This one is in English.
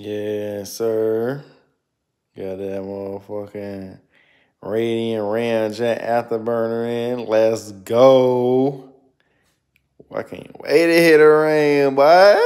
Yeah, sir. Got that motherfucking Radiant Ramjet afterburner in. Let's go. I can't wait to hit a rain, boy.